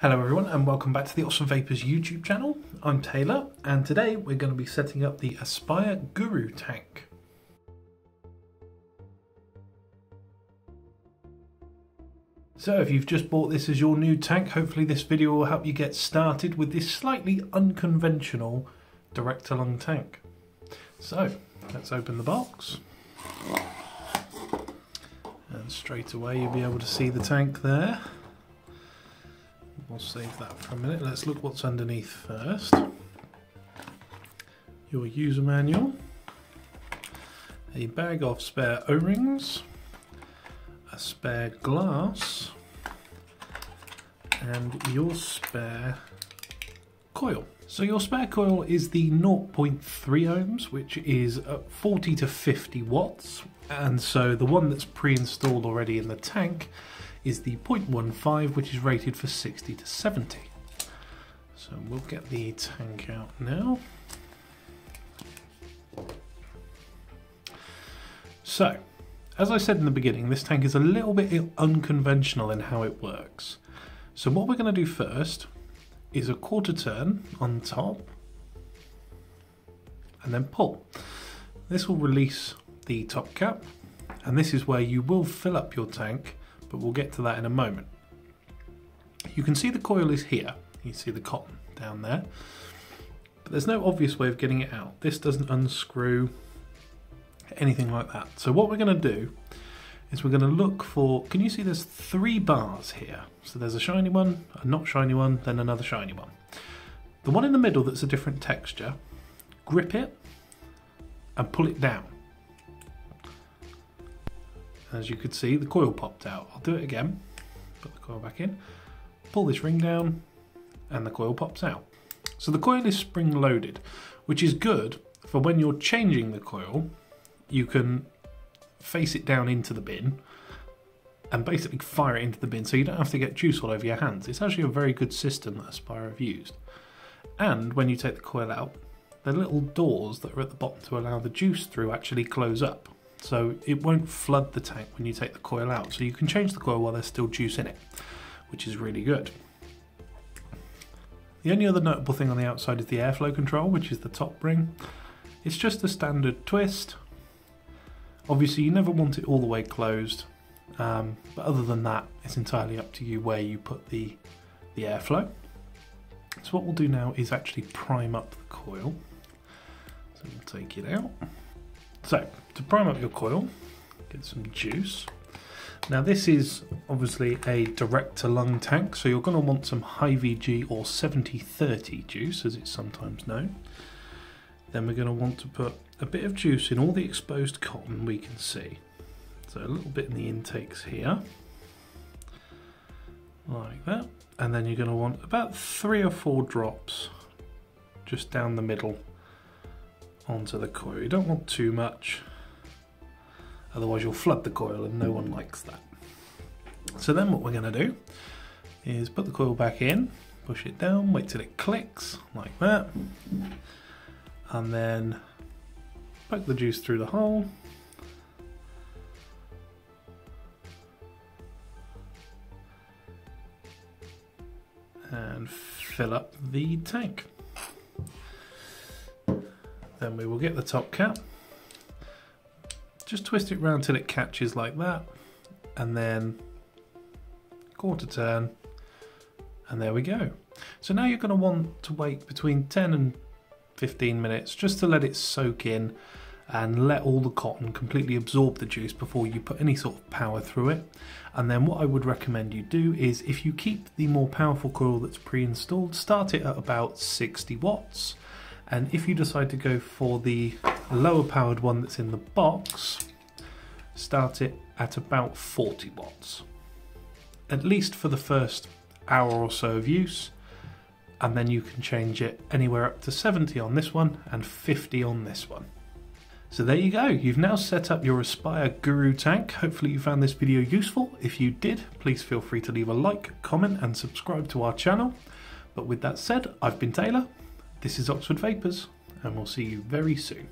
Hello everyone and welcome back to the Oxford Vapours YouTube channel. I'm Taylor and today we're going to be setting up the Aspire Guroo tank. So if you've just bought this as your new tank, hopefully this video will help you get started with this slightly unconventional direct lung tank. So let's open the box. And straight away you'll be able to see the tank there. We'll save that for a minute. Let's look what's underneath first. Your user manual, a bag of spare O-rings, a spare glass, and your spare coil. So your spare coil is the 0.3 ohms, which is uh, 40 to 50 watts. And so the one that's pre-installed already in the tank is the 0.15 which is rated for 60 to 70. So we'll get the tank out now. So, as I said in the beginning, this tank is a little bit unconventional in how it works. So what we're going to do first is a quarter turn on top and then pull. This will release the top cap and this is where you will fill up your tank but we'll get to that in a moment. You can see the coil is here. You see the cotton down there. But there's no obvious way of getting it out. This doesn't unscrew, anything like that. So what we're going to do is we're going to look for, can you see there's three bars here? So there's a shiny one, a not shiny one, then another shiny one. The one in the middle that's a different texture, grip it and pull it down. As you could see, the coil popped out. I'll do it again. Put the coil back in. Pull this ring down and the coil pops out. So the coil is spring loaded, which is good for when you're changing the coil, you can face it down into the bin and basically fire it into the bin so you don't have to get juice all over your hands. It's actually a very good system that Aspire have used. And when you take the coil out, the little doors that are at the bottom to allow the juice through actually close up so it won't flood the tank when you take the coil out. So you can change the coil while there's still juice in it, which is really good. The only other notable thing on the outside is the airflow control, which is the top ring. It's just a standard twist. Obviously you never want it all the way closed, um, but other than that, it's entirely up to you where you put the, the airflow. So what we'll do now is actually prime up the coil. So we'll take it out. So, to prime up your coil, get some juice. Now this is obviously a direct to lung tank, so you're going to want some high VG or 70-30 juice, as it's sometimes known. Then we're going to want to put a bit of juice in all the exposed cotton we can see. So a little bit in the intakes here, like that. And then you're going to want about three or four drops just down the middle onto the coil. You don't want too much, otherwise you'll flood the coil and no mm. one likes that. So then what we're going to do is put the coil back in, push it down, wait till it clicks like that, and then poke the juice through the hole. And fill up the tank. Then we will get the top cap. Just twist it round till it catches like that. And then quarter turn. And there we go. So now you're going to want to wait between 10 and 15 minutes just to let it soak in and let all the cotton completely absorb the juice before you put any sort of power through it. And then what I would recommend you do is if you keep the more powerful coil that's pre-installed, start it at about 60 watts and if you decide to go for the lower powered one that's in the box, start it at about 40 watts. At least for the first hour or so of use, and then you can change it anywhere up to 70 on this one and 50 on this one. So there you go, you've now set up your Aspire Guroo tank. Hopefully you found this video useful. If you did, please feel free to leave a like, comment and subscribe to our channel. But with that said, I've been Taylor, this is Oxford Vapours, and we'll see you very soon.